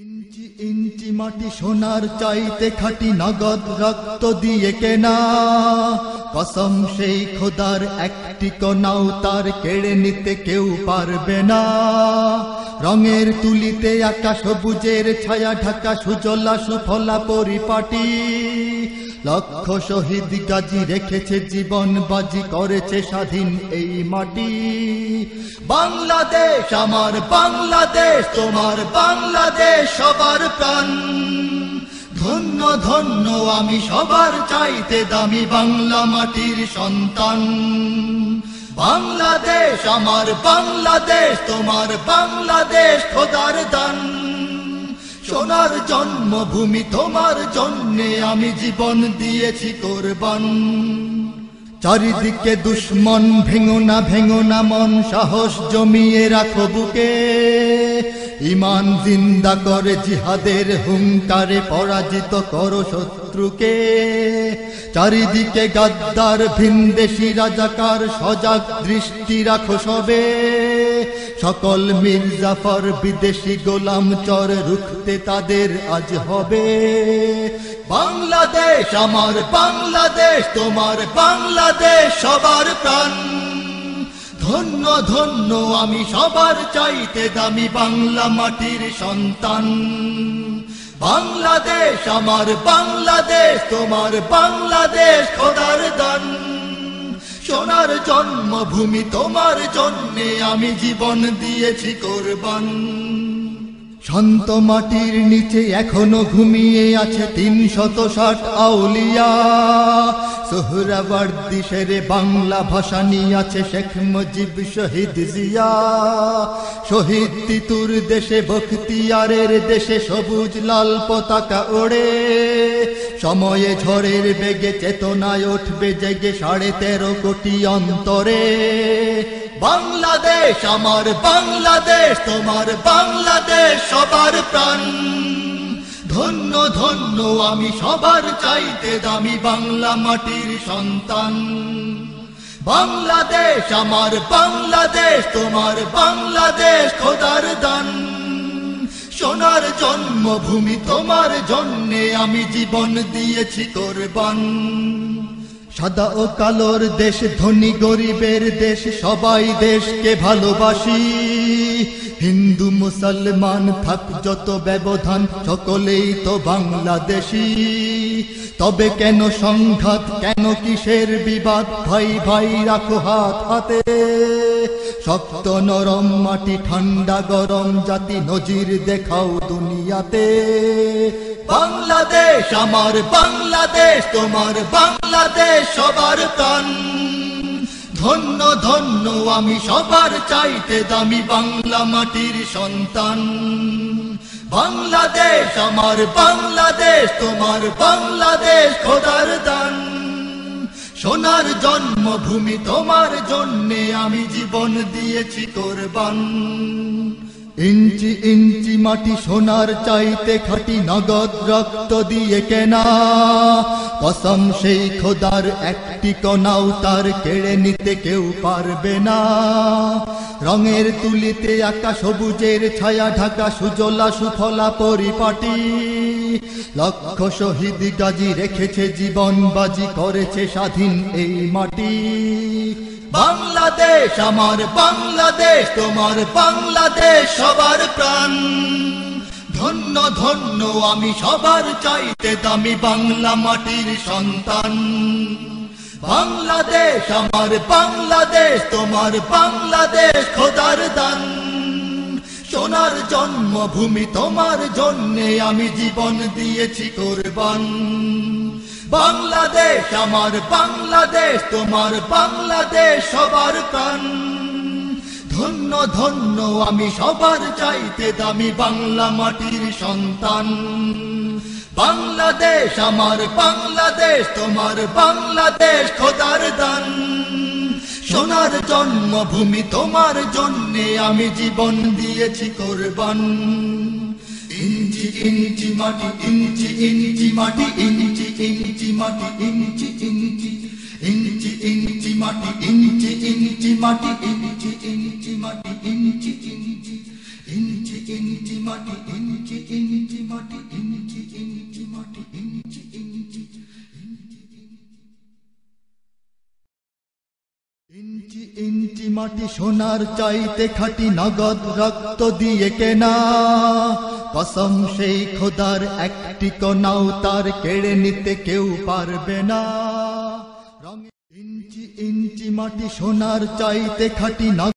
In ইঞ্চি ইঞ্চি মাটি সোনার চাইতে খাটি নগদ রক্ত দিয়ে কেনা। কসম সেই খোদার একটি তার কেড়ে নিতে কেউ পারবে না। রঙের তুলিতে আকাশ সবুজের ছায়া ঢাকা সুজলা সুফলা পরিপাটি। লক্ষ শহীদ গাজী রেখেছে জীবন, বাজি করেছে স্বাধীন এই মাটি। বাংলাদেশ আমার বাংলাদেশ, তোমার বাংলাদেশ সবার প্রাণ। ধন্য ধন্য, আমি সবার চাইতে দামি বাংলা মাটির সন্তান। বাংলাদেশ আমার বাংলাদেশ, তোমার বাংলাদেশ খোদার দান। সোনার জন্মভূমি তোমার জন্যে আমি জীবন দিয়েছি কোরবান। চারিদিকে দুশ্মন, ভেঙো না ভেঙো না মন, সাহস জমিয়ে রাখো বুকে। ইমান জিন্দা করে জিহাদের হুঙ্কারে পরাজিত করো শত্রুকে। চারিদিকে গাদ্দার ভিনদেশি রাজাকার, সজাগ দৃষ্টি রাখো সবে। সকল মির্জাফর বিদেশি গোলাম চর রুখতে তাদের আজ হবে। বাংলাদেশ আমার, বাংলাদেশ তোমার, বাংলাদেশ সবার প্রাণ। ধন্য ধন্য, আমি সবার চাইতে দামি বাংলা মাটির সন্তান। বাংলাদেশ আমার বাংলাদেশ, তোমার বাংলাদেশ খোদার দান। সোনার জন্মভূমি তোমার জন্যে আমি জীবন দিয়েছি কোরবান। শান্ত মাটির নিচে এখনও ঘুমিয়ে আছে তিন শত ষাট আউলিয়া। সোহরাবার্দি সেরে বাংলা ভাষা নিয়ে আছে শেখ মুজিব শহীদ জিয়া। শহীদ তিতুর দেশে বখতিয়ারের দেশে সবুজ লাল পতাকা ওড়ে। সময়ে ঝড়ের বেগে চেতনায় উঠবে জেগে সাড়ে তেরো কোটি অন্তরে। বাংলাদেশ, আমার বাংলাদেশ, তোমার বাংলাদেশ, সবার প্রাণ। ধন্য ধন্য, আমি সবার চাইতে দামি বাংলা মাটির সন্তান। বাংলাদেশ আমার, বাংলাদেশ তোমার, বাংলাদেশ খোদার দান। সোনার জন্মভূমি তোমার জন্যে আমি জীবন দিয়েছি কোরবান। সাদা ও কালোর দেশ, ধনী গরিবের দেশ, সবাই দেশকে ভালোবাসি। হিন্দু মুসলমান থাক যত ব্যবধান, সকলেই তো বাংলাদেশি। তবে কেন সংঘাত, কেন কিসের বিবাদ? ভাই ভাই, রাখো হাত হাতে। শক্ত নরম মাটি, ঠান্ডা গরম জাতি, নজির দেখাও দুনিয়াতে। বাংলাদেশ আমার, বাংলাদেশ তোমার, বাংলাদেশ সবার প্রাণ। ধন্য ধন্য, আমি সবার চাইতে দামি বাংলা মাটির সন্তান। বাংলাদেশ, আমার বাংলাদেশ, তোমার বাংলাদেশ খোদার দান। সোনার জন্মভূমি তোমার জন্যে আমি জীবন দিয়েছি তোর কোরবান। ইঞ্চি ইঞ্চি মাটি সোনার চাইতে খাটি নগদ রক্ত দিয়ে কেনা। কসম সেই খোদার একটি কনাও তার কেড়ে নিতে কেউ পারবে না। রঙের তুলিতে আকাশ সবুজের ছায়া ঢাকা সুজলা সুফলা পরিপাটি। লক্ষ শহীদ গাজী রেখেছে জীবন বাজি, করেছে স্বাধীন এই মাটি। বাংলাদেশ, আমার বাংলাদেশ, তোমার বাংলাদেশ সবার প্রাণ। ধন্য ধন্য, আমি সবার চাইতে দামি বাংলা মাটির সন্তান। বাংলাদেশ আমার, বাংলাদেশ তোমার, বাংলাদেশ খোদার দান। সোনার জন্মভূমি তোমার জন্যে আমি জীবন দিয়েছি কোরবান। বাংলাদেশ আমার, বাংলাদেশ তোমার, বাংলাদেশ সবার প্রাণ। ধন্য ধন্য, আমি সবার চাইতে দামি বাংলা মাটির সন্তান। বাংলাদেশ আমার বাংলাদেশ, তোমার বাংলাদেশ খোদার দান। সোনার জন্মভূমি তোমার জন্যে আমি জীবন দিয়েছি কোরবান। ইঞ্চি ইঞ্চি মাটি, ইঞ্চি ইঞ্চি মাটি, ইঞ্চি ইঞ্চি মাটি, ইঞ্চি ইঞ্চি ইঞ্চি ইঞ্চি মাটি, ইঞ্চি ইঞ্চি মাটি মাটি, ইঞ্চি ইঞ্চি, মাটি, ইঞ্চি ইঞ্চি ইঞ্চি ইঞ্চি মাটি সোনার চাইতে খাটি নগদ রক্ত দিয়ে কেনা। কসম সেই খোদার একটি কনাও তার কেড়ে নিতে কেউ পারবে না। ইঞ্চি ইঞ্চি মাটি সোনার চাইতে খাটি নগদ